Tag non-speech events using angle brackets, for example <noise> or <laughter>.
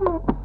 Oh. <laughs>